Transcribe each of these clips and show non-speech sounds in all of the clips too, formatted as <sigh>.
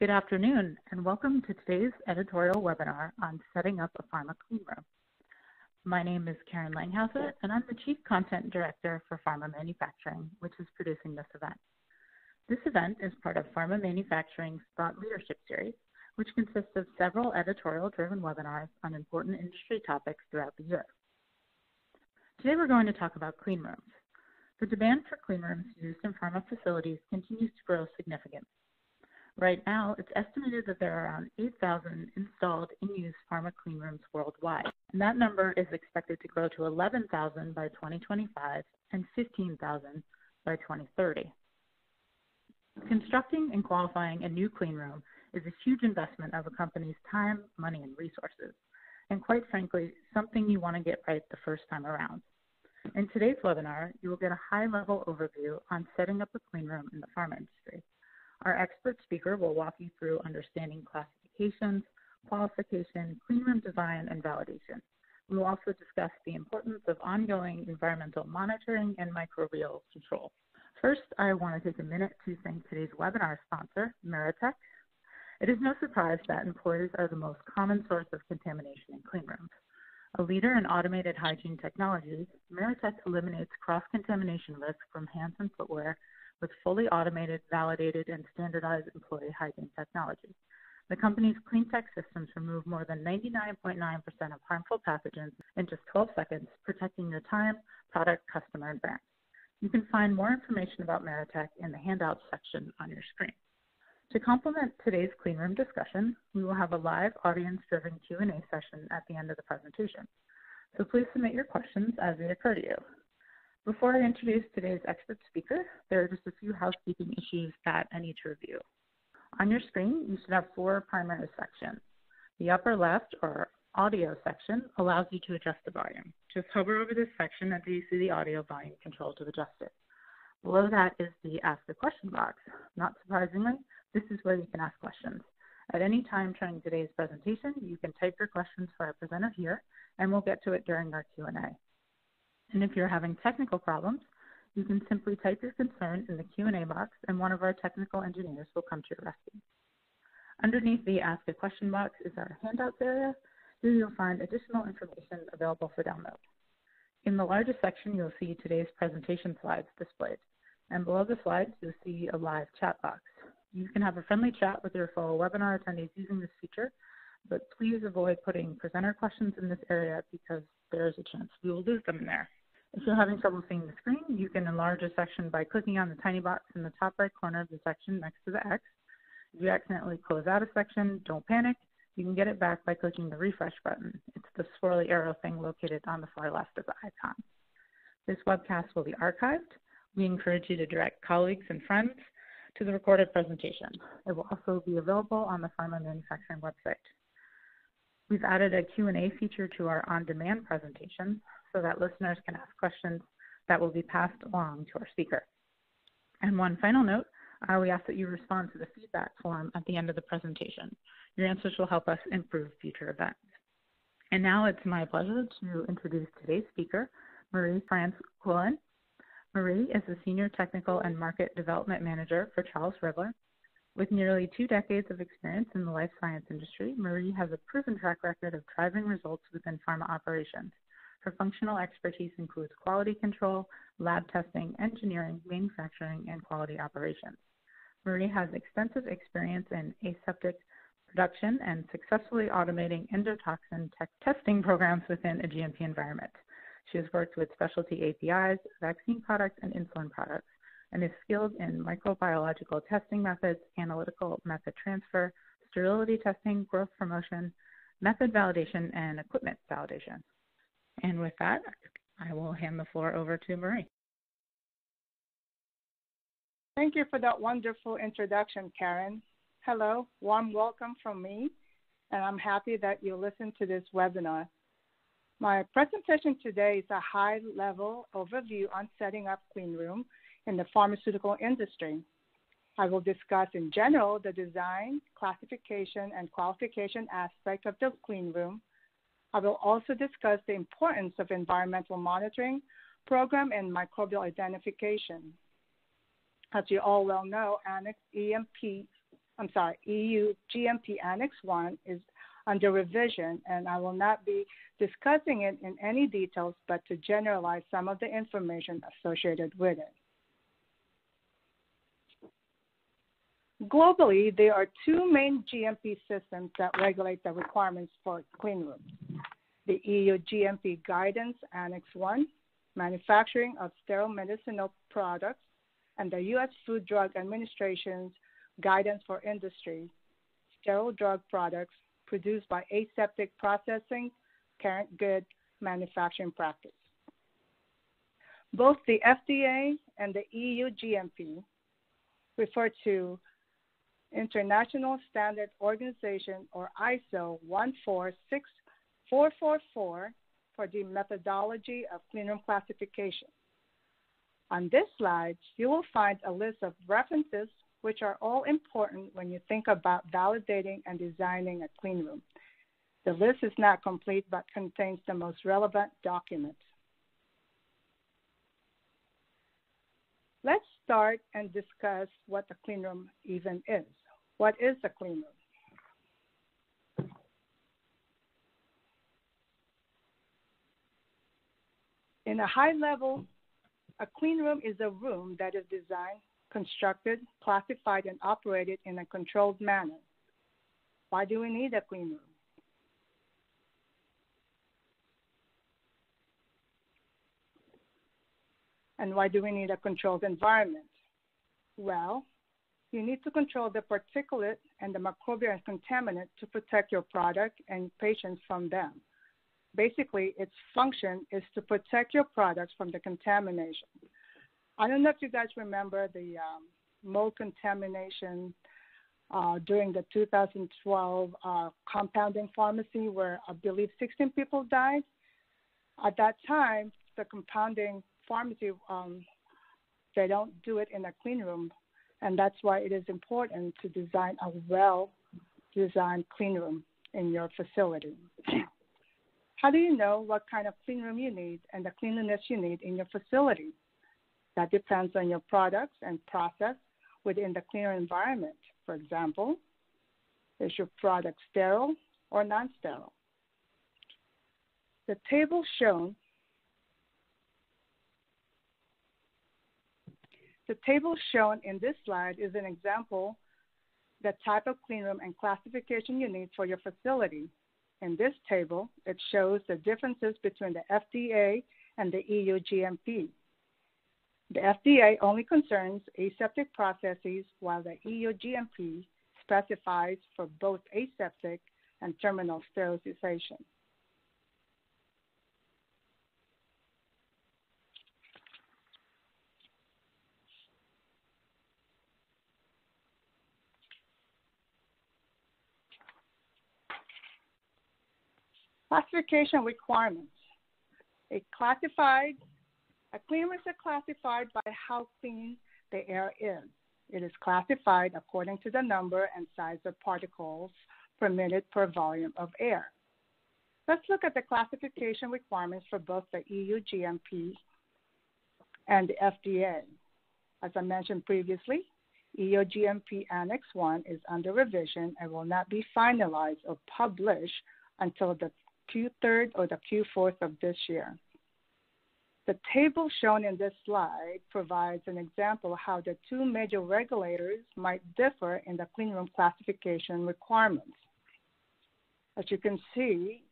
Good afternoon, and welcome to today's editorial webinar on setting up a pharma cleanroom. My name is Karen Langhauser, and I'm the Chief Content Director for Pharma Manufacturing, which is producing this event. This event is part of Pharma Manufacturing's Thought Leadership Series, which consists of several editorial-driven webinars on important industry topics throughout the year. Today we're going to talk about clean rooms. The demand for clean rooms used in pharma facilities continues to grow significantly. Right now, it's estimated that there are around 8,000 installed in-use pharma clean rooms worldwide, and that number is expected to grow to 11,000 by 2025 and 15,000 by 2030. Constructing and qualifying a new clean room is a huge investment of a company's time, money, and resources, and quite frankly, something you want to get right the first time around. In today's webinar, you will get a high-level overview on setting up a clean room in the pharma industry. Our expert speaker will walk you through understanding classifications, qualification, clean room design, and validation. We will also discuss the importance of ongoing environmental monitoring and microbial control. First, I want to take a minute to thank today's webinar sponsor, Meritech. It is no surprise that employees are the most common source of contamination in cleanrooms. A leader in automated hygiene technologies, Meritech eliminates cross-contamination risk from hands and footwear with fully automated, validated, and standardized employee hygiene technology. The company's clean-tech systems remove more than 99.9% of harmful pathogens in just 12 seconds, protecting your time, product, customer, and brand. You can find more information about Meritech in the handouts section on your screen. To complement today's cleanroom discussion, we will have a live audience-driven Q&A session at the end of the presentation. So please submit your questions as they occur to you. Before I introduce today's expert speaker, there are just a few housekeeping issues that I need to review. On your screen, you should have four primary sections. The upper left, or audio section, allows you to adjust the volume. Just hover over this section until you see the audio volume control to adjust it. Below that is the Ask a Question box. Not surprisingly, this is where you can ask questions. At any time during today's presentation, you can type your questions for our presenter here, and we'll get to it during our Q&A. And if you're having technical problems, you can simply type your concern in the Q&A box, and one of our technical engineers will come to your rescue. Underneath the Ask a Question box is our handouts area. Here you'll find additional information available for download. In the largest section, you'll see today's presentation slides displayed. And below the slides, you'll see a live chat box. You can have a friendly chat with your fellow webinar attendees using this feature, but please avoid putting presenter questions in this area because there is a chance we will lose them in there. If you're having trouble seeing the screen, you can enlarge a section by clicking on the tiny box in the top right corner of the section next to the X. If you accidentally close out a section, don't panic. You can get it back by clicking the refresh button. It's the swirly arrow thing located on the far left of the icon. This webcast will be archived. We encourage you to direct colleagues and friends to the recorded presentation. It will also be available on the Pharma Manufacturing website. We've added a Q&A feature to our on-demand presentation so that listeners can ask questions that will be passed along to our speaker. And one final note, uh, we ask that you respond to the feedback form at the end of the presentation. Your answers will help us improve future events. And now it's my pleasure to introduce today's speaker, Marie France Quillen. Marie is the Senior Technical and Market Development Manager for Charles River. With nearly two decades of experience in the life science industry, Marie has a proven track record of driving results within pharma operations. Her functional expertise includes quality control, lab testing, engineering, manufacturing, and quality operations. Marie has extensive experience in aseptic production and successfully automating endotoxin testing programs within a GMP environment. She has worked with specialty APIs, vaccine products, and insulin products, and is skilled in microbiological testing methods, analytical method transfer, sterility testing, growth promotion, method validation, and equipment validation. And with that, I will hand the floor over to Marie. Thank you for that wonderful introduction, Karen. Hello, warm welcome from me, and I'm happy that you listened to this webinar. My presentation today is a high-level overview on setting up clean room in the pharmaceutical industry. I will discuss in general the design, classification, and qualification aspect of the clean room. I will also discuss the importance of environmental monitoring, program, and microbial identification. As you all well know, Annex EMP I'm sorry, EU GMP Annex 1 is under revision, and I will not be discussing it in any details, but to generalize some of the information associated with it. Globally, there are two main GMP systems that regulate the requirements for clean rooms. The EU GMP Guidance Annex 1, manufacturing of sterile medicinal products, and the U.S. Food Drug Administration's Guidance for Industry, sterile drug products produced by aseptic processing, current good manufacturing practice. Both the FDA and the EU GMP refer to International Standard Organization or ISO 14644 for the methodology of cleanroom classification. On this slide, you will find a list of references which are all important when you think about validating and designing a cleanroom. The list is not complete but contains the most relevant documents. Let's start and discuss what the cleanroom even is. What is a cleanroom? In a high level, a cleanroom is a room that is designed, constructed, classified, and operated in a controlled manner. Why do we need a cleanroom? And why do we need a controlled environment? Well, you need to control the particulate and the microbial contaminant to protect your product and patients from them. Basically, its function is to protect your products from the contamination. I don't know if you guys remember the um, mold contamination uh, during the 2012 uh, compounding pharmacy, where I believe 16 people died. At that time, the compounding pharmacy um, they don't do it in a clean room, and that's why it is important to design a well-designed clean room in your facility. <clears throat> How do you know what kind of clean room you need and the cleanliness you need in your facility? That depends on your products and process within the cleaner environment. For example, is your product sterile or non sterile? The table shown The table shown in this slide is an example the type of cleanroom and classification you need for your facility. In this table, it shows the differences between the FDA and the EU GMP. The FDA only concerns aseptic processes, while the EU GMP specifies for both aseptic and terminal sterilization. Classification requirements. A classified, a clean room is classified by how clean the air is. It is classified according to the number and size of particles permitted per volume of air. Let's look at the classification requirements for both the EU GMP and the FDA. As I mentioned previously, EU GMP Annex 1 is under revision and will not be finalized or published until the Q3rd or the Q4th of this year. The table shown in this slide provides an example of how the two major regulators might differ in the cleanroom classification requirements. As you can see,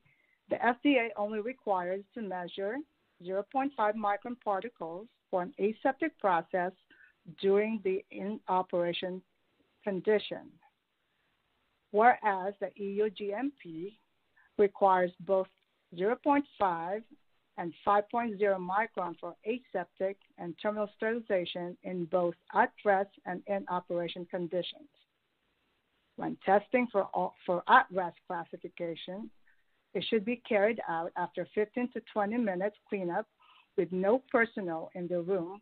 the FDA only requires to measure 0.5 micron particles for an aseptic process during the in operation condition, whereas the EU GMP requires both 0.5 and 5.0 micron for aseptic and terminal sterilization in both at rest and in operation conditions. When testing for, for at rest classification, it should be carried out after 15 to 20 minutes cleanup with no personnel in the room.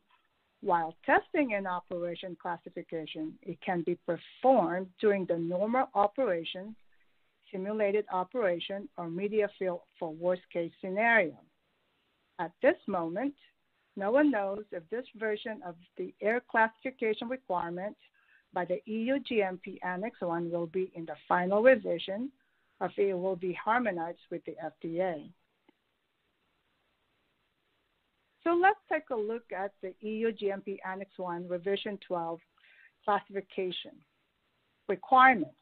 While testing in operation classification, it can be performed during the normal operation simulated operation or media fill for worst case scenario. At this moment, no one knows if this version of the air classification requirement by the EU GMP Annex 1 will be in the final revision or if it will be harmonized with the FDA. So let's take a look at the EU GMP Annex 1 Revision 12 classification requirements.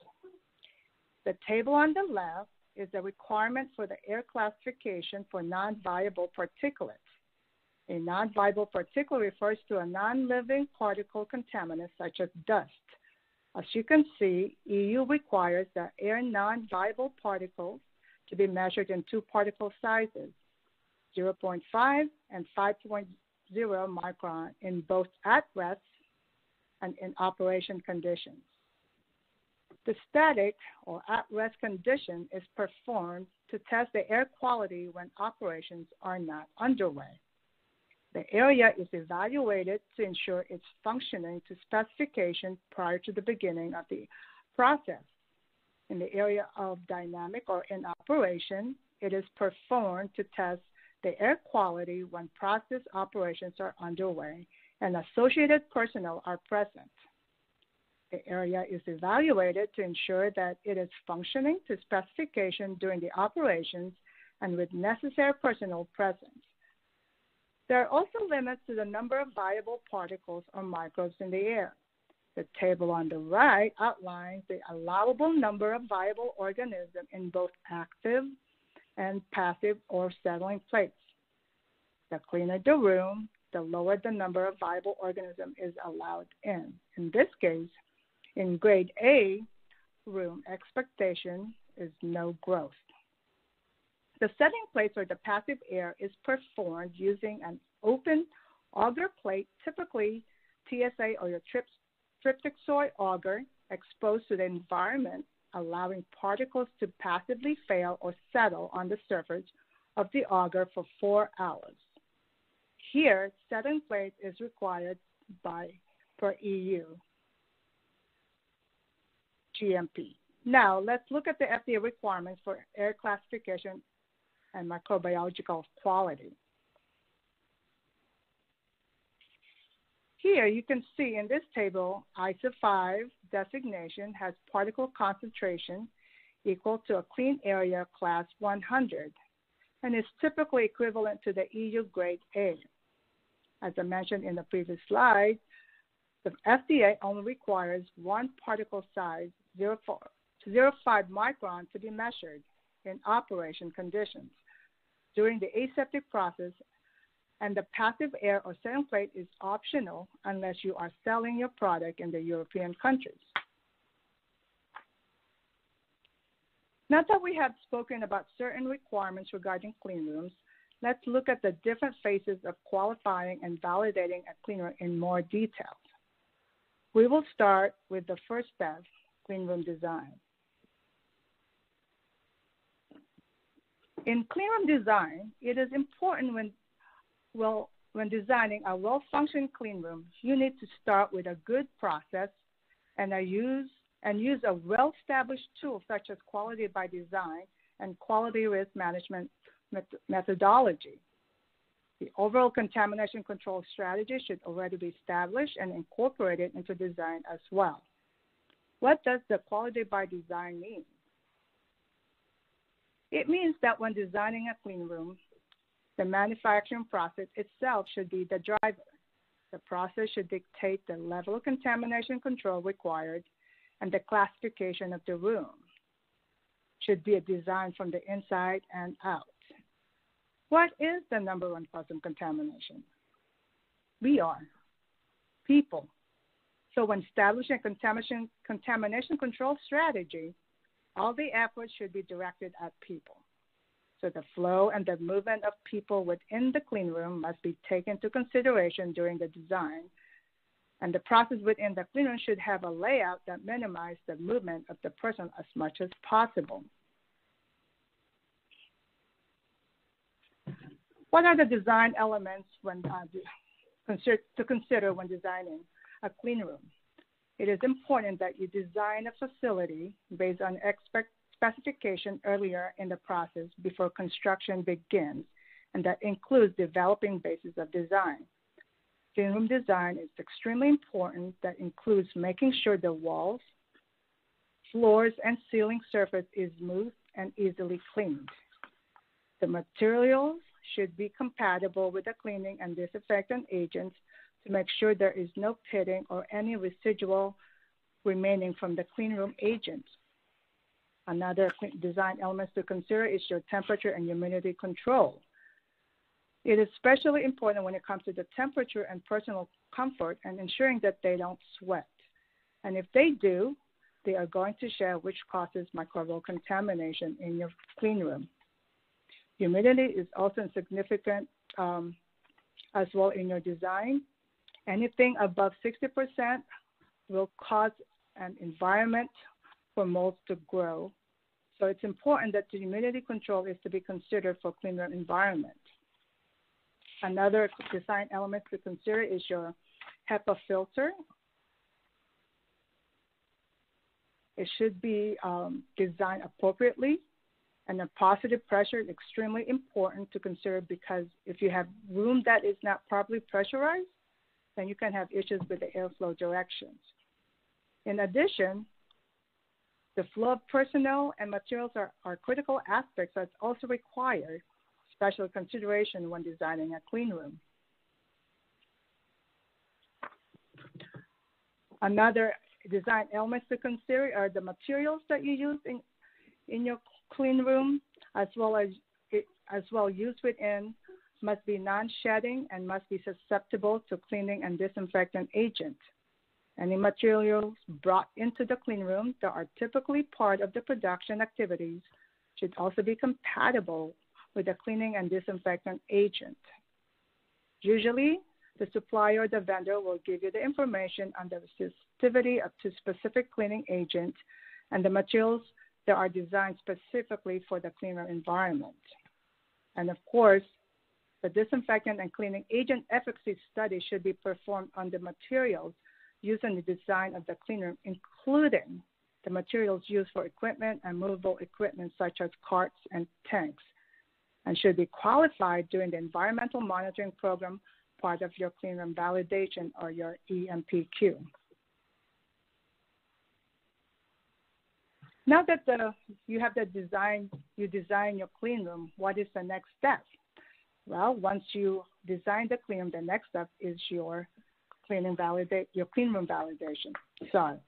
The table on the left is the requirement for the air classification for non-viable particulates. A non-viable particle refers to a non-living particle contaminant such as dust. As you can see, EU requires that air non-viable particles to be measured in two particle sizes, 0.5 and 5.0 micron in both at rest and in operation conditions. The static or at rest condition is performed to test the air quality when operations are not underway. The area is evaluated to ensure its functioning to specification prior to the beginning of the process. In the area of dynamic or in operation, it is performed to test the air quality when process operations are underway and associated personnel are present. The area is evaluated to ensure that it is functioning to specification during the operations and with necessary personnel present. There are also limits to the number of viable particles or microbes in the air. The table on the right outlines the allowable number of viable organisms in both active and passive or settling plates. The cleaner the room, the lower the number of viable organisms is allowed in. In this case, in grade A room, expectation is no growth. The setting plates or the passive air is performed using an open agar plate, typically TSA or your tryptic soy agar, exposed to the environment, allowing particles to passively fail or settle on the surface of the agar for four hours. Here, setting plate is required by per EU GMP. Now, let's look at the FDA requirements for air classification and microbiological quality. Here you can see in this table, ISO 5 designation has particle concentration equal to a clean area class 100 and is typically equivalent to the EU grade A. As I mentioned in the previous slide, the FDA only requires one particle size 0.5 micron to be measured in operation conditions during the aseptic process, and the passive air or setting plate is optional unless you are selling your product in the European countries. Now that we have spoken about certain requirements regarding clean rooms, let's look at the different phases of qualifying and validating a clean room in more detail. We will start with the first step, clean room design. In cleanroom design, it is important when, well, when designing a well-functioning cleanroom, you need to start with a good process and use and use a well-established tool such as quality by design and quality risk management met- methodology. The overall contamination control strategy should already be established and incorporated into design as well. What does the quality by design mean? It means that when designing a clean room, the manufacturing process itself should be the driver. The process should dictate the level of contamination control required and the classification of the room. Should be a design from the inside and out. What is the number one cause of contamination? We are people. So when establishing a contamination, contamination control strategy, all the efforts should be directed at people. So the flow and the movement of people within the clean room must be taken into consideration during the design. And the process within the clean room should have a layout that minimizes the movement of the person as much as possible. What are the design elements when uh, to consider when designing a clean room? it is important that you design a facility based on expect specification earlier in the process before construction begins, and that includes developing basis of design. clean room design is extremely important that includes making sure the walls, floors, and ceiling surface is smooth and easily cleaned. The materials should be compatible with the cleaning and disinfectant agents to make sure there is no pitting or any residual remaining from the clean room agent. Another design elements to consider is your temperature and humidity control. It is especially important when it comes to the temperature and personal comfort and ensuring that they don't sweat. And if they do, they are going to share which causes microbial contamination in your clean room. Humidity is also significant um, as well in your design. Anything above 60% will cause an environment for molds to grow. So it's important that the humidity control is to be considered for cleaner environment. Another design element to consider is your HEPA filter. It should be um, designed appropriately and a positive pressure is extremely important to consider because if you have room that is not properly pressurized, then you can have issues with the airflow directions. In addition, the flow of personnel and materials are, are critical aspects that also require special consideration when designing a clean room. Another design elements to consider are the materials that you use in, in your clean room, as well as as well used within, must be non-shedding and must be susceptible to cleaning and disinfectant agent. Any materials brought into the clean room that are typically part of the production activities should also be compatible with the cleaning and disinfectant agent. Usually, the supplier or the vendor will give you the information on the sensitivity to specific cleaning agent and the materials that are designed specifically for the cleaner environment. And of course, the disinfectant and cleaning agent efficacy study should be performed on the materials used in the design of the cleaner, including the materials used for equipment and movable equipment such as carts and tanks, and should be qualified during the environmental monitoring program part of your cleanroom validation or your EMPQ. Now that the, you have the design, you design your clean room, what is the next step? Well, once you design the clean room, the next step is your cleaning validate your clean room validation. So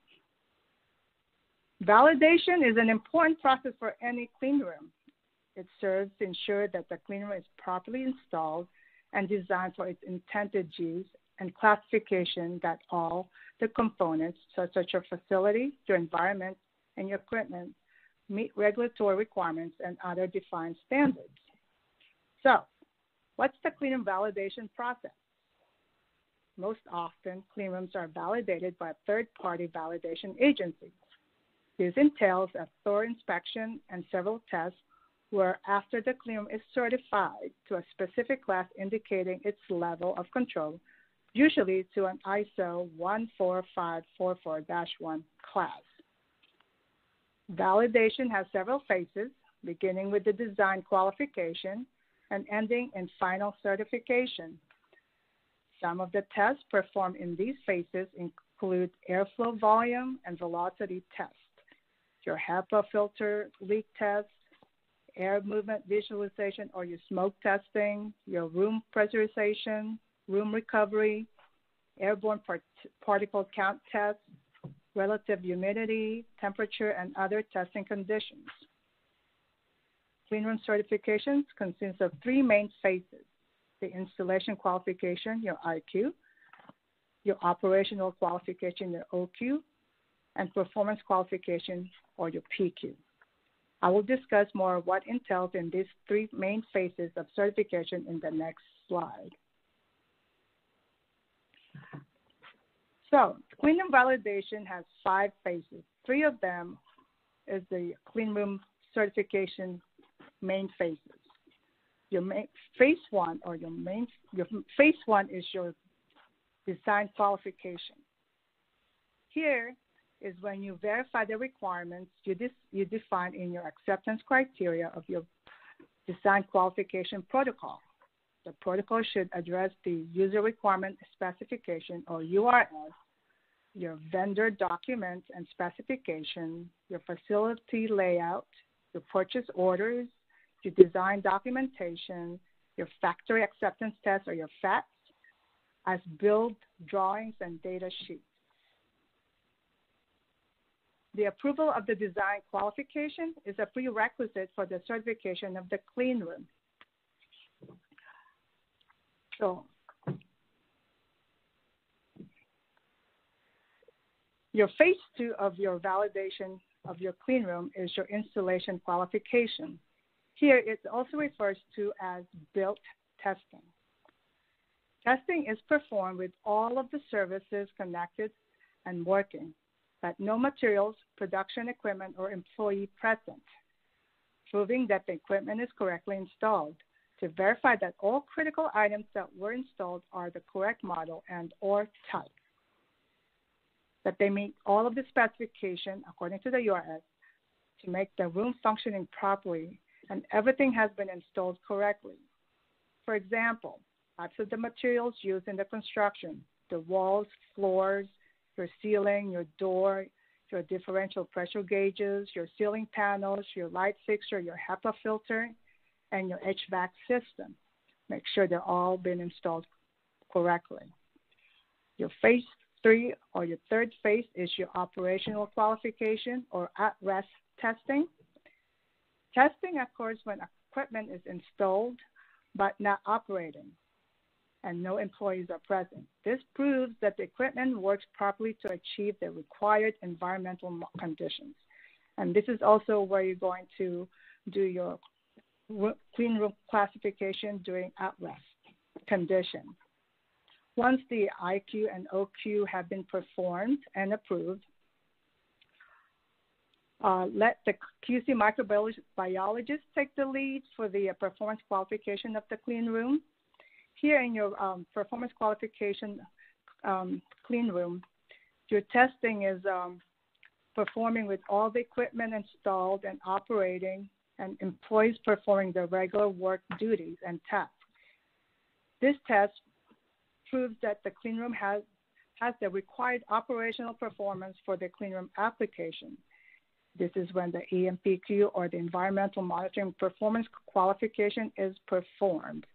validation is an important process for any clean room. It serves to ensure that the clean room is properly installed and designed for its intended use and classification that all the components, such as your facility, your environment, and your equipment meet regulatory requirements and other defined standards. So, what's the clean room validation process? Most often, clean rooms are validated by third party validation agencies. This entails a thorough inspection and several tests where after the clean room is certified to a specific class indicating its level of control, usually to an ISO 14544-1 class. Validation has several phases, beginning with the design qualification and ending in final certification. Some of the tests performed in these phases include airflow volume and velocity test, your HEPA filter leak test, air movement visualization or your smoke testing, your room pressurization, room recovery, airborne part- particle count test, relative humidity, temperature, and other testing conditions. Cleanroom certifications consist of three main phases the installation qualification, your IQ, your operational qualification, your OQ, and performance qualification, or your PQ. I will discuss more what entails in these three main phases of certification in the next slide. So, clean room validation has five phases. Three of them is the clean room certification main phases. Your main, phase one or your main your phase one is your design qualification. Here is when you verify the requirements you, dis, you define in your acceptance criteria of your design qualification protocol. The protocol should address the user requirement specification or URS, your vendor documents and specification, your facility layout, your purchase orders, your design documentation, your factory acceptance test or your FATs, as build drawings and data sheets. The approval of the design qualification is a prerequisite for the certification of the clean room. So your phase two of your validation of your clean room is your installation qualification. Here it also refers to as built testing. Testing is performed with all of the services connected and working, but no materials, production equipment, or employee present, proving that the equipment is correctly installed to verify that all critical items that were installed are the correct model and or type, that they meet all of the specification according to the URS to make the room functioning properly and everything has been installed correctly. For example, lots of the materials used in the construction, the walls, floors, your ceiling, your door, your differential pressure gauges, your ceiling panels, your light fixture, your HEPA filter, and your HVAC system. Make sure they're all been installed correctly. Your phase three or your third phase is your operational qualification or at rest testing. Testing occurs when equipment is installed but not operating and no employees are present. This proves that the equipment works properly to achieve the required environmental conditions. And this is also where you're going to do your clean room classification during at rest condition. Once the IQ and OQ have been performed and approved, uh, let the QC microbiologist take the lead for the performance qualification of the clean room here in your um, performance qualification um, clean room, your testing is um, performing with all the equipment installed and operating, and employees performing their regular work duties and tasks. This test proves that the clean room has, has the required operational performance for the clean room application. This is when the EMPQ or the environmental monitoring performance qualification is performed.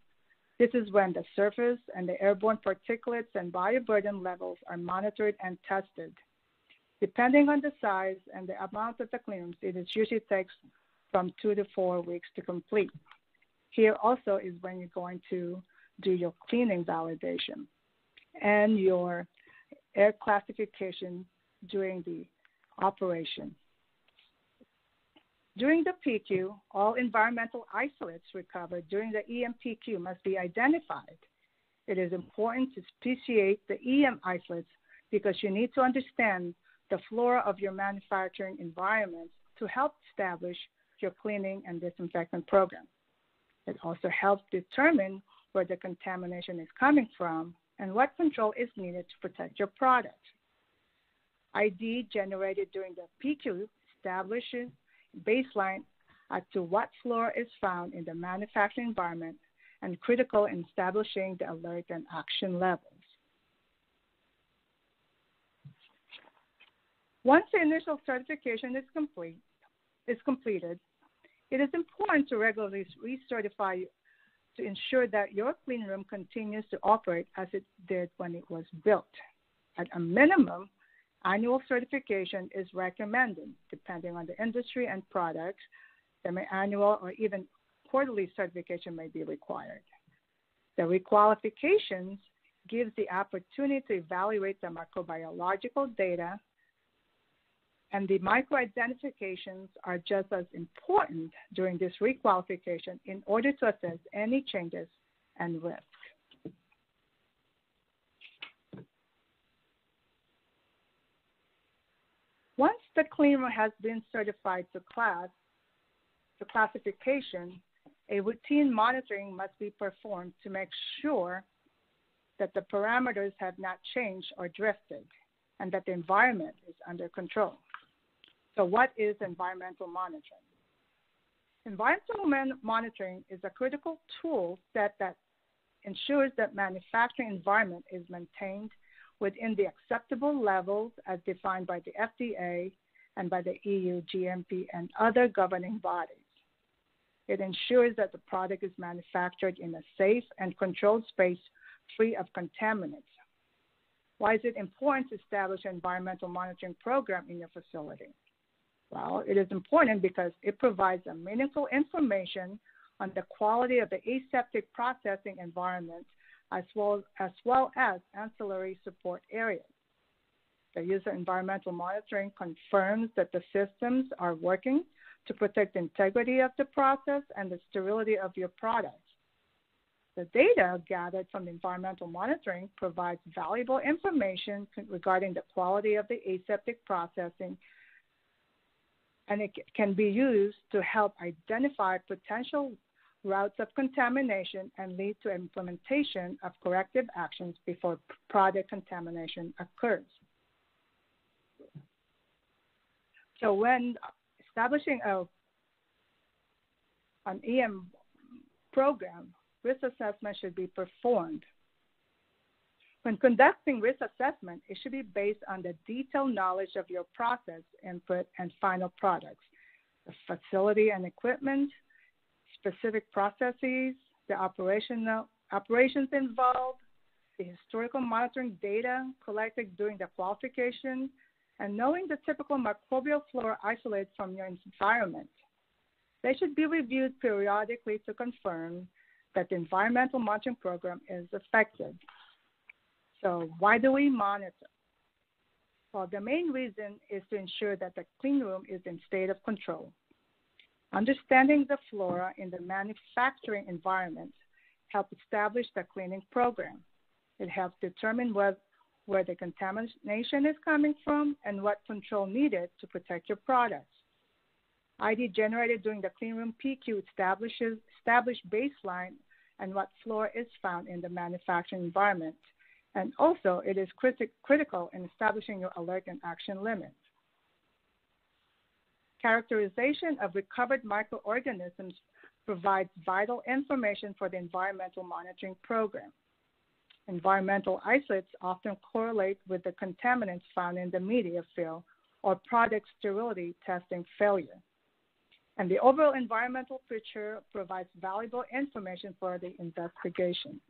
This is when the surface and the airborne particulates and bioburden levels are monitored and tested. Depending on the size and the amount of the clearance, it usually takes from two to four weeks to complete. Here also is when you're going to do your cleaning validation and your air classification during the operation. During the PQ, all environmental isolates recovered during the EMPQ must be identified. It is important to speciate the EM isolates because you need to understand the flora of your manufacturing environment to help establish your cleaning and disinfectant program. It also helps determine where the contamination is coming from and what control is needed to protect your product. ID generated during the PQ establishes baseline as to what flora is found in the manufacturing environment and critical in establishing the alert and action levels. Once the initial certification is complete, is completed, it is important to regularly recertify to ensure that your clean room continues to operate as it did when it was built. At a minimum, Annual certification is recommended depending on the industry and product. Semi-annual or even quarterly certification may be required. The requalifications gives the opportunity to evaluate the microbiological data and the microidentifications are just as important during this requalification in order to assess any changes and risks. Once the clean has been certified to class, to classification, a routine monitoring must be performed to make sure that the parameters have not changed or drifted and that the environment is under control. So, what is environmental monitoring? Environmental monitoring is a critical tool set that ensures that manufacturing environment is maintained within the acceptable levels as defined by the FDA and by the EU GMP and other governing bodies. It ensures that the product is manufactured in a safe and controlled space free of contaminants. Why is it important to establish an environmental monitoring program in your facility? Well, it is important because it provides a meaningful information on the quality of the aseptic processing environment as well, as well as ancillary support areas. The user environmental monitoring confirms that the systems are working to protect the integrity of the process and the sterility of your products. The data gathered from the environmental monitoring provides valuable information regarding the quality of the aseptic processing, and it can be used to help identify potential routes of contamination and lead to implementation of corrective actions before product contamination occurs. So when establishing a, an EM program, risk assessment should be performed. When conducting risk assessment, it should be based on the detailed knowledge of your process input and final products, the facility and equipment, specific processes, the operational operations involved, the historical monitoring data collected during the qualification, and knowing the typical microbial flora isolates from your environment. They should be reviewed periodically to confirm that the environmental monitoring program is effective. So, why do we monitor? Well, the main reason is to ensure that the clean room is in state of control. Understanding the flora in the manufacturing environment helps establish the cleaning program. It helps determine where, where the contamination is coming from and what control needed to protect your products. ID generated during the cleanroom PQ establishes established baseline and what flora is found in the manufacturing environment. And also, it is criti- critical in establishing your alert and action limits characterization of recovered microorganisms provides vital information for the environmental monitoring program. Environmental isolates often correlate with the contaminants found in the media fill or product sterility testing failure. And the overall environmental picture provides valuable information for the investigation.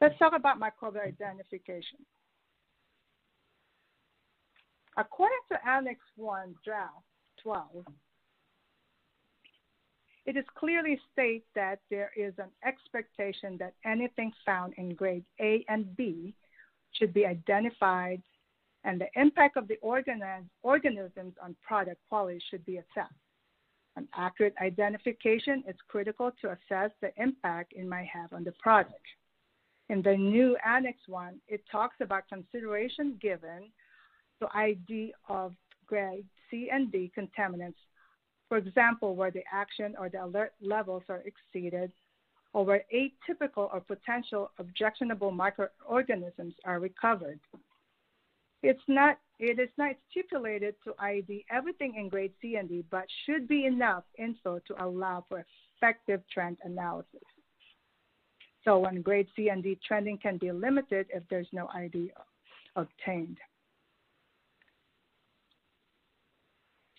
Let's talk about microbial identification. According to Annex 1, Draft 12, it is clearly stated that there is an expectation that anything found in grade A and B should be identified and the impact of the organisms on product quality should be assessed. An accurate identification is critical to assess the impact it might have on the product. In the new Annex 1, it talks about consideration given to ID of grade C and D contaminants, for example, where the action or the alert levels are exceeded, or where atypical or potential objectionable microorganisms are recovered. It's not, it is not stipulated to ID everything in grade C and D, but should be enough info to allow for effective trend analysis. So when grade C and D trending can be limited if there's no ID obtained.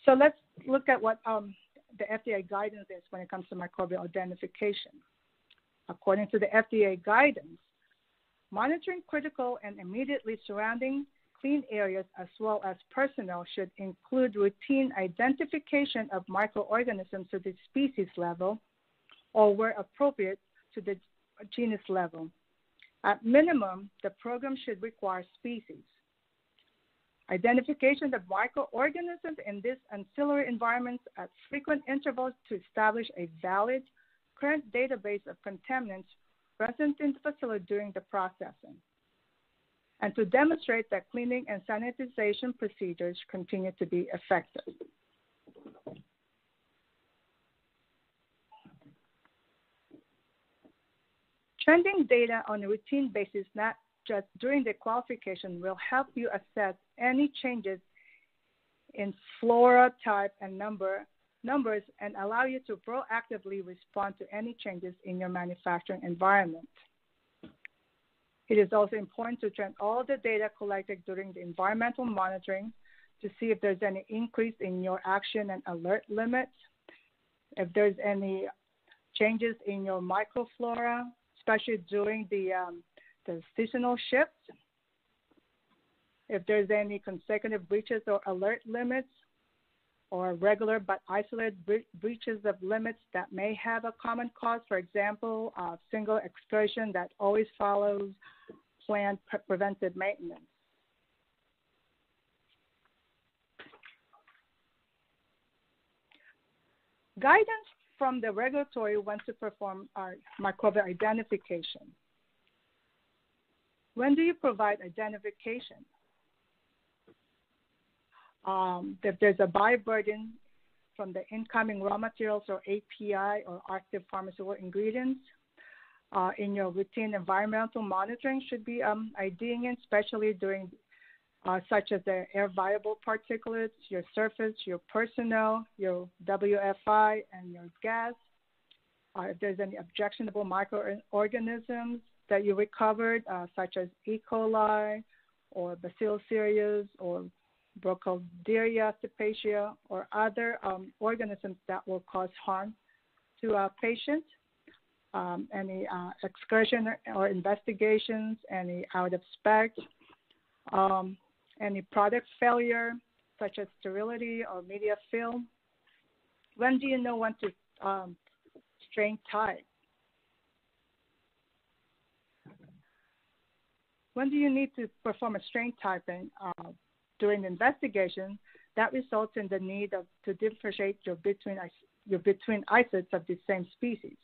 So let's look at what um, the FDA guidance is when it comes to microbial identification. According to the FDA guidance, monitoring critical and immediately surrounding clean areas as well as personnel should include routine identification of microorganisms to the species level or where appropriate to the genus level. At minimum, the program should require species. Identification of microorganisms in these ancillary environments at frequent intervals to establish a valid current database of contaminants present in the facility during the processing, and to demonstrate that cleaning and sanitization procedures continue to be effective. Trending data on a routine basis, not just during the qualification will help you assess any changes in flora type and number numbers and allow you to proactively respond to any changes in your manufacturing environment. It is also important to track all the data collected during the environmental monitoring to see if there's any increase in your action and alert limits, if there's any changes in your microflora, especially during the, um, the seasonal shifts, if there's any consecutive breaches or alert limits, or regular but isolated breaches of limits that may have a common cause, for example, a single excursion that always follows planned preventive maintenance. Guidance from the regulatory when to perform our microbial identification. When do you provide identification? Um, if there's a bioburden from the incoming raw materials or API or active pharmaceutical ingredients, uh, in your routine environmental monitoring should be um, IDing in, especially during uh, such as the air viable particulates, your surface, your personnel, your WFI, and your gas. Uh, if there's any objectionable microorganisms that you recovered, uh, such as E. coli or Bacillus cereus or Burkholderia cepacia or other um, organisms that will cause harm to a patient, um, any uh, excursion or investigations, any out of spec, um, any product failure, such as sterility or media fill. When do you know when to um, strain type? When do you need to perform a strain typing uh, during the investigation? That results in the need of, to differentiate your between your between isolates of the same species.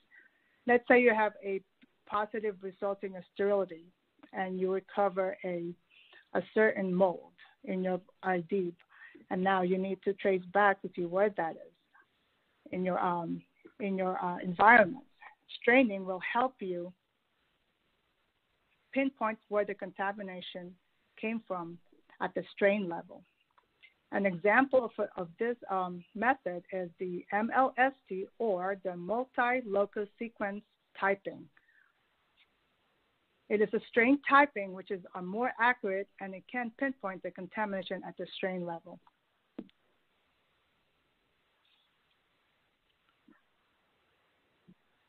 Let's say you have a positive resulting in sterility, and you recover a a certain mold in your ID, and now you need to trace back to see where that is in your um, in your uh, environment. Straining will help you pinpoint where the contamination came from at the strain level. An example of, of this um, method is the MLST or the multi-locus sequence typing. It is a strain typing which is more accurate and it can pinpoint the contamination at the strain level.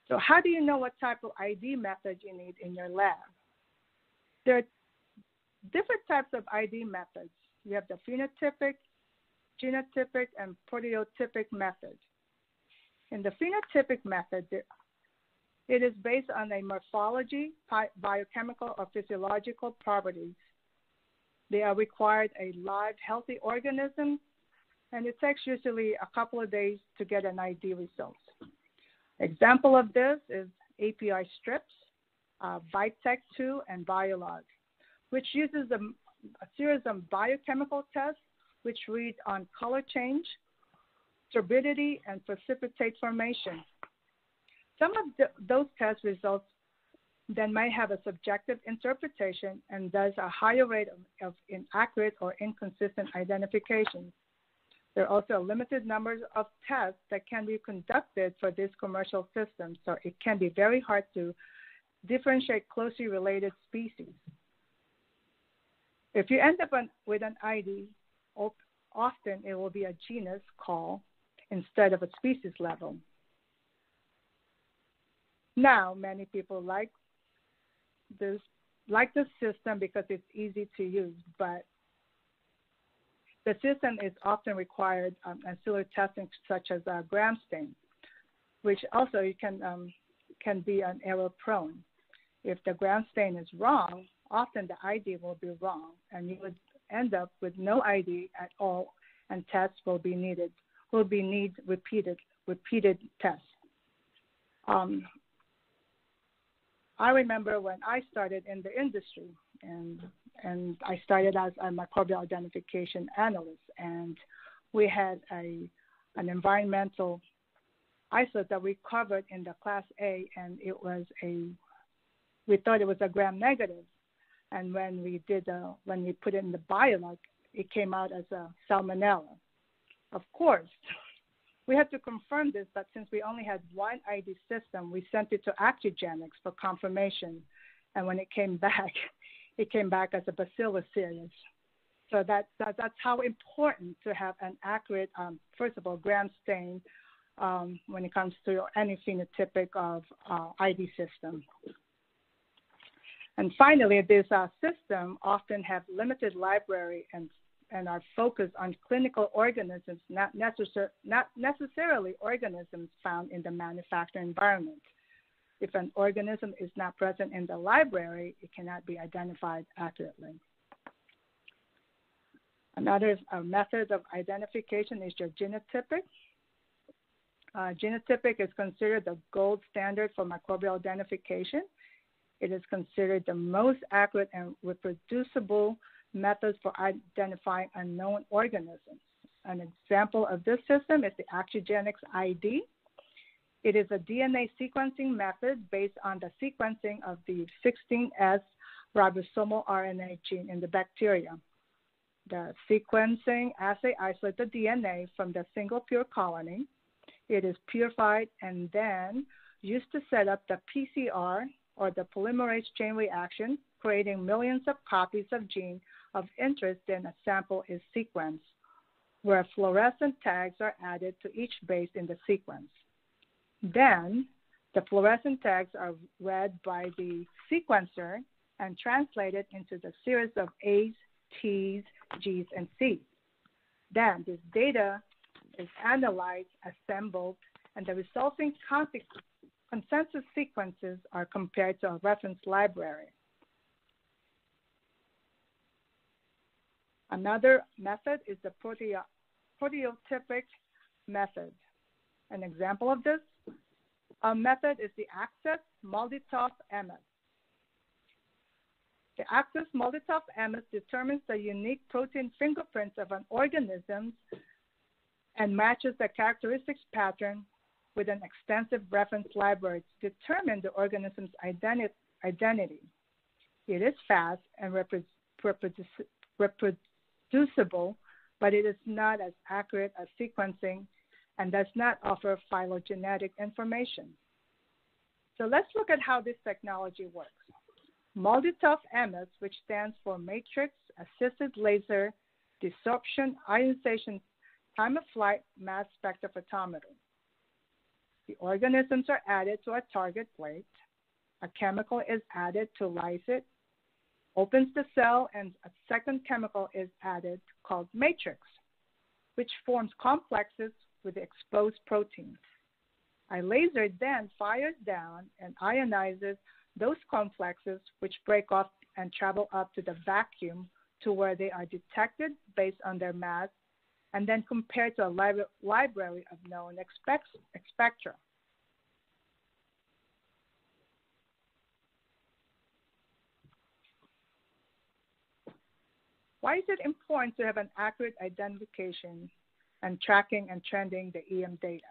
So how do you know what type of ID method you need in your lab? There are different types of ID methods. You have the phenotypic, genotypic, and proteotypic methods. In the phenotypic method, it is based on a morphology, biochemical, or physiological properties. They are required a live, healthy organism, and it takes usually a couple of days to get an ID result. Example of this is API strips, uh, VITEK 2, and Biolog, which uses a, a series of biochemical tests which read on color change, turbidity, and precipitate formation. Some of the, those test results then may have a subjective interpretation and thus a higher rate of, of inaccurate or inconsistent identification. There are also a limited number of tests that can be conducted for this commercial system, so it can be very hard to differentiate closely related species. If you end up on, with an ID, often it will be a genus call instead of a species level. Now, many people like this like the system because it's easy to use, but the system is often required um, ancillary testing such as uh, gram stain, which also you can um, can be an error prone. If the gram stain is wrong, often the ID will be wrong, and you would end up with no ID at all, and tests will be needed will be need repeated repeated tests. Um, I remember when I started in the industry, and and I started as a microbial identification analyst, and we had a an environmental isolate that we covered in the class A, and it was a we thought it was a gram negative, and when we did uh, when we put it in the biolog, it came out as a salmonella. Of course, <laughs> We had to confirm this, but since we only had one ID system, we sent it to Accugenix for confirmation. And when it came <laughs> back, it came back as a Bacillus cereus. So that, that that's how important to have an accurate, um, first of all, gram stain um, when it comes to any phenotypic of uh, ID system. And finally, these uh, system often have limited library and and are focused on clinical organisms, not, necessar- not necessarily organisms found in the manufacturing environment. If an organism is not present in the library, it cannot be identified accurately. Another uh, method of identification is your genotypic. Uh, genotypic is considered the gold standard for microbial identification. It is considered the most accurate and reproducible methods for identifying unknown organisms. An example of this system is the Accugenix ID. It is a DNA sequencing method based on the sequencing of the 16S ribosomal RNA gene in the bacteria. The sequencing assay isolates the DNA from the single pure colony. It is purified and then used to set up the PCR or the polymerase chain reaction, creating millions of copies of gene of interest in a sample is sequenced, where fluorescent tags are added to each base in the sequence. Then, the fluorescent tags are read by the sequencer and translated into the series of A's, T's, G's, and C's. Then, this data is analyzed, assembled, and the resulting consensus sequences are compared to a reference library. Another method is the proteo- proteotypic method. An example of this a method is the Axcess MALDI-TOF MS. The Axcess MALDI-TOF MS determines the unique protein fingerprints of an organism and matches the characteristics pattern with an extensive reference library to determine the organism's identi- identity. It is fast and reproducible but it is not as accurate as sequencing and does not offer phylogenetic information. So let's look at how this technology works. MALDI-TOF MS, which stands for Matrix Assisted Laser Desorption Ionization Time of Flight Mass Spectrophotometer. The organisms are added to a target plate. A chemical is added to lyse it opens the cell, and a second chemical is added called matrix, which forms complexes with exposed proteins. A laser then fires down and ionizes those complexes, which break off and travel up to the vacuum to where they are detected based on their mass and then compared to a li- library of known spectra. Why is it important to have an accurate identification and tracking and trending the EM data?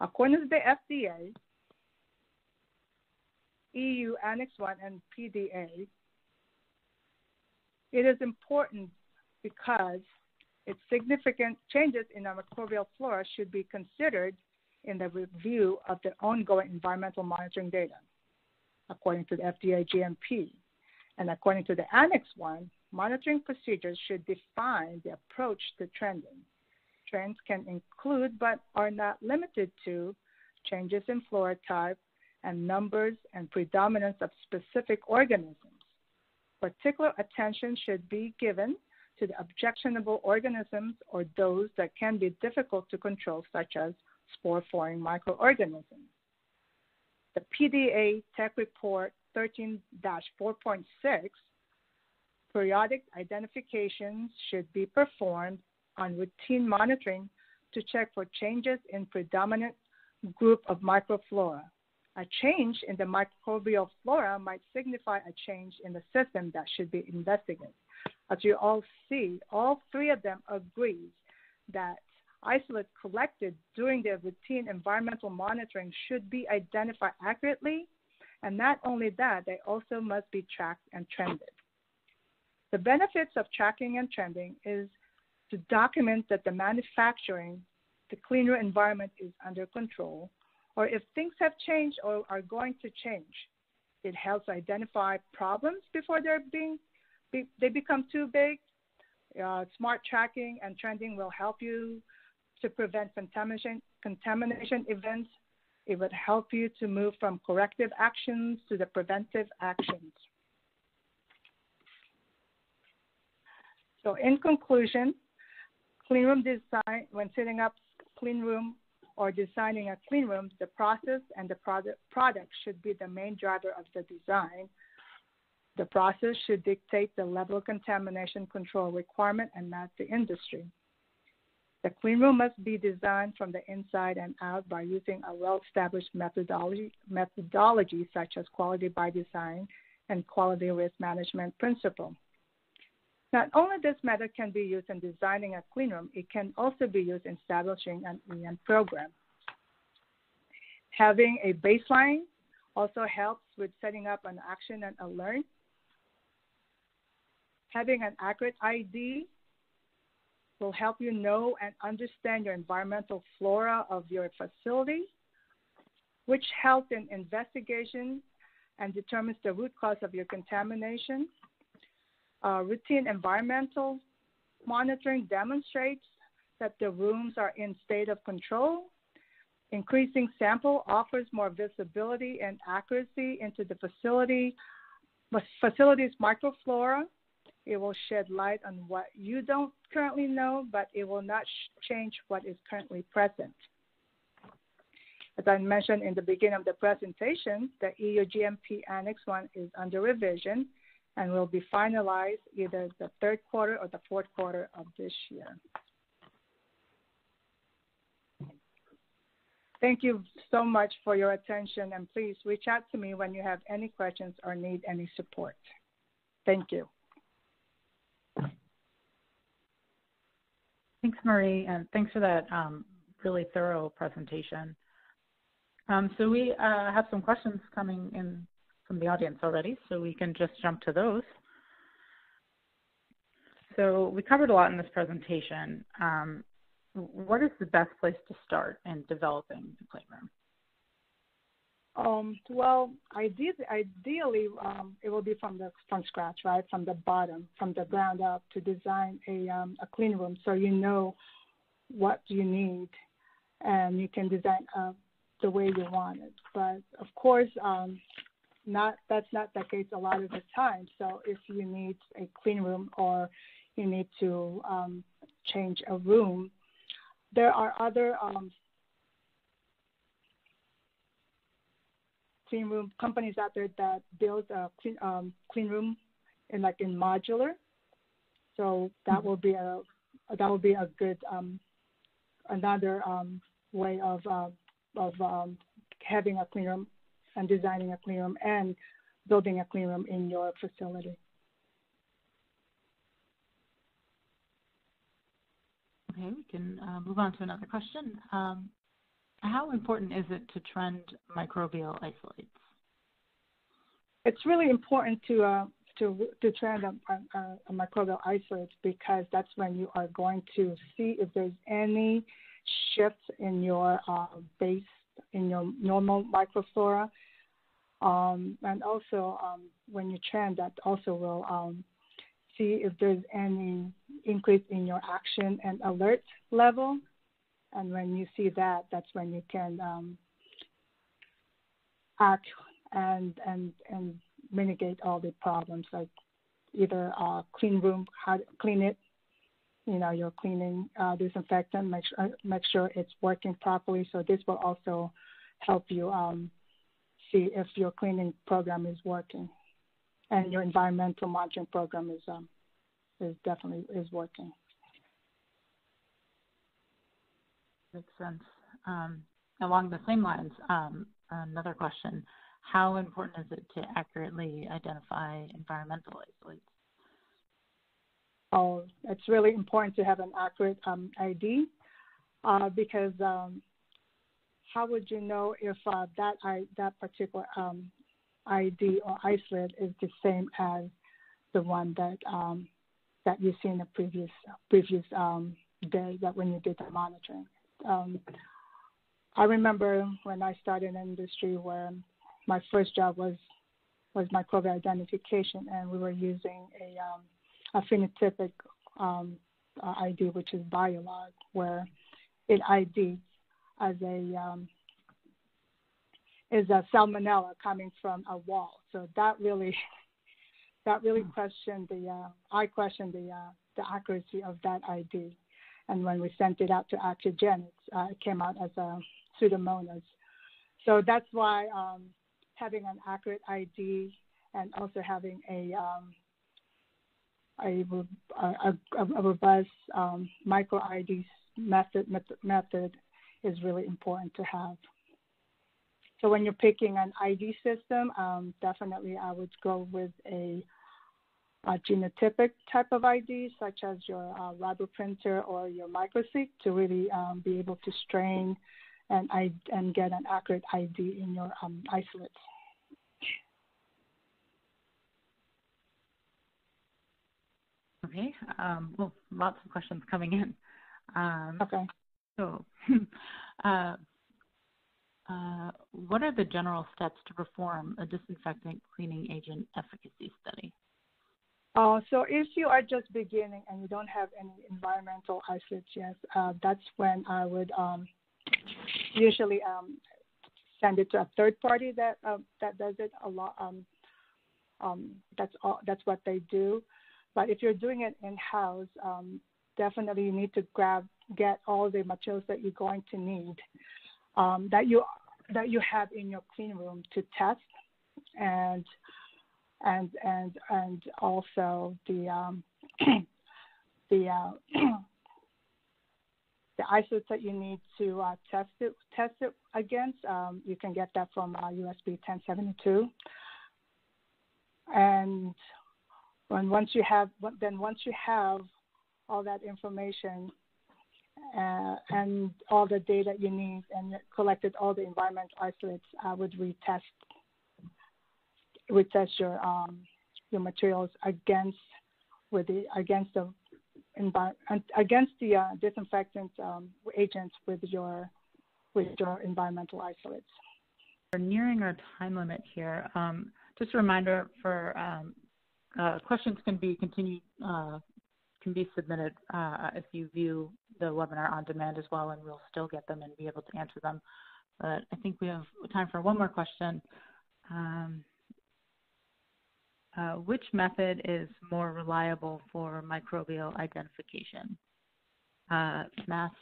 According to the FDA, EU Annex 1 and PDA, it is important because its significant changes in the microbial flora should be considered in the review of the ongoing environmental monitoring data, according to the FDA GMP. And according to the Annex 1, Monitoring procedures should define the approach to trending. Trends can include, but are not limited to, changes in flora type and numbers and predominance of specific organisms. Particular attention should be given to the objectionable organisms or those that can be difficult to control, such as spore-forming microorganisms. The PDA Tech Report 13 4.6 periodic identifications should be performed on routine monitoring to check for changes in predominant group of microflora. A change in the microbial flora might signify a change in the system that should be investigated. As you all see, all three of them agree that isolates collected during their routine environmental monitoring should be identified accurately, and not only that, they also must be tracked and trended. The benefits of tracking and trending is to document that the manufacturing the cleaner environment is under control, or if things have changed or are going to change. It helps identify problems before they're being be, they become too big. Uh, smart tracking and trending will help you to prevent contamination contamination events. It would help you to move from corrective actions to the preventive actions. So in conclusion, clean room design, when setting up clean room or designing a clean room, the process and the product, product should be the main driver of the design. The process should dictate the level of contamination control requirement and not the industry. The clean room must be designed from the inside and out by using a well-established methodology, methodology such as quality by design and quality risk management principle. Not only this method can be used in designing a clean room, it can also be used in establishing an EM program. Having a baseline also helps with setting up an action and alert. Having an accurate ID will help you know and understand your environmental flora of your facility, which helps in investigation and determines the root cause of your contamination. Uh, routine environmental monitoring demonstrates that the rooms are in state of control. Increasing sample offers more visibility and accuracy into the facility, facility's microflora. It will shed light on what you don't currently know, but it will not change what is currently present. As I mentioned in the beginning of the presentation, the EU GMP Annex 1 is under revision and will be finalized either the third quarter or the fourth quarter of this year. Thank you so much for your attention, and please reach out to me when you have any questions or need any support. Thank you. Thanks, Marie, and thanks for that um, really thorough presentation. Um, so we uh, have some questions coming in from the audience already, so we can just jump to those. So we covered a lot in this presentation. Um, what is the best place to start in developing the clean room? Um, well, ideally, ideally um, it will be from the from scratch, right, from the bottom, from the ground up, to design a um, a clean room, so you know what you need, and you can design uh, the way you want it. But of course, um, not that's not the case a lot of the time. So if you need a clean room or you need to um, change a room, there are other clean room companies out there that build a clean um, clean room in like in modular. So that will be a that will be a good um, another um, way of uh, of um, having a clean room and designing a clean room and building a clean room in your facility. Okay, we can uh, move on to another question. Um, how important is it to trend microbial isolates? It's really important to uh, to to trend a, a, a, microbial isolates because that's when you are going to see if there's any shifts in your uh, base in your normal microflora um, and also, um, when you trend, that also will um, see if there's any increase in your action and alert level. And when you see that, that's when you can um, act and and and mitigate all the problems, like either uh, clean room, how to clean it, you know, your cleaning uh, disinfectant, make sure make sure it's working properly. So this will also help you um, see if your cleaning program is working and your environmental monitoring program is um, is definitely is working. Makes sense. Um, along the same lines, um, another question: How important is it to accurately identify environmental isolates? Oh, it's really important to have an accurate um, ID uh, because um, how would you know if uh, that I, that particular um, ID or isolate is the same as the one that um, that you see in the previous previous day that when you did the monitoring? Um, I remember when I started in industry where my first job was was microbial identification, and we were using a, um, a phenotypic um, uh, ID, which is Biolog, where it IDs as a um, is a salmonella coming from a wall. So that really <laughs> that really questioned the uh, I questioned the uh, the accuracy of that ID. And when we sent it out to Accugenix, uh, it came out as a Pseudomonas. So that's why um, having an accurate ID and also having a um, a, a, a, robust um, micro ID method, method is really important to have. So when you're picking an ID system, um, definitely I would go with a, a, genotypic type of ID, such as your uh, printer or your MicroSeq, to really um, be able to strain and, and get an accurate ID in your um, isolates. Okay. Um, well, lots of questions coming in. Um, okay. So, <laughs> uh, uh, what are the general steps to perform a disinfectant cleaning agent efficacy study? Uh, so if you are just beginning and you don't have any environmental isolates yet, uh, that's when I would um, usually um, send it to a third party that uh, that does it a lot. Um, um, that's all. That's what they do. But if you're doing it in house, um, definitely you need to grab get all the materials that you're going to need that you that you have in your clean room to test and and and and also the um, <clears throat> the uh, <clears throat> the isolates that you need to uh, test it test it against. Um, you can get that from uh, USP 1072. And when once you have then once you have all that information uh, and all the data you need and collected all the environmental isolates, I would retest retest your um, your materials against with the against the against the uh, disinfectant um, agents with your with your environmental isolates. We're nearing our time limit here. Um, just a reminder for um, uh, questions can be continued uh, can be submitted uh, if you view the webinar on demand as well, and we'll still get them and be able to answer them. But I think we have time for one more question. Um, uh, which method is more reliable for microbial identification? Uh, mass,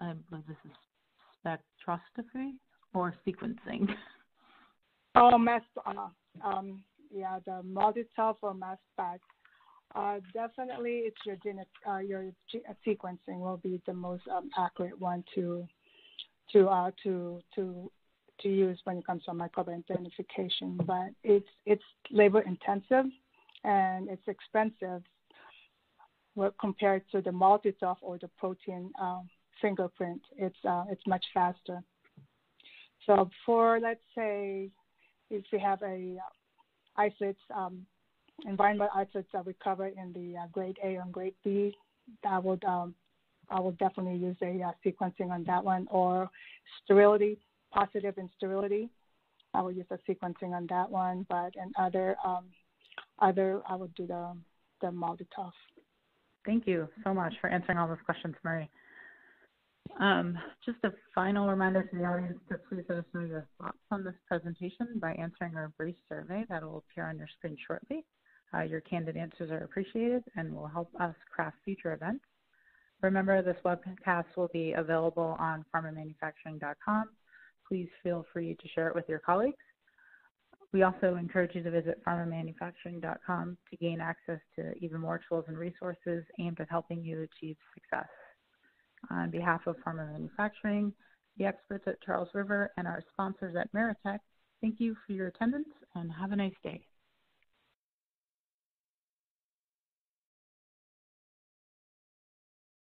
I believe this is spectroscopy or sequencing? <laughs> Oh, mass, uh, um, yeah, the multi-cell for mass spec. Uh, definitely, it's your gene, uh, your g- sequencing will be the most um, accurate one to to uh, to to to use when it comes to microbial identification. But it's it's labor intensive and it's expensive compared to the MALDI-TOF or the protein um, fingerprint. It's uh, it's much faster. So for let's say if we have a uh, isolates um, environmental isolates that we cover in the uh, grade A and grade B, I would um, I will definitely use a uh, sequencing on that one or sterility, positive in sterility. I will use the sequencing on that one, but and other um, other I would do the the MALDI-TOF. Thank you so much for answering all those questions, Marie. Um, just a final reminder to the audience to please let us know your thoughts on this presentation by answering our brief survey that will appear on your screen shortly. Uh, your candid answers are appreciated and will help us craft future events. Remember, this webcast will be available on pharmamanufacturing.com. Please feel free to share it with your colleagues. We also encourage you to visit pharmamanufacturing.com to gain access to even more tools and resources aimed at helping you achieve success. On behalf of Pharma Manufacturing, the experts at Charles River, and our sponsors at Meritech, thank you for your attendance and have a nice day.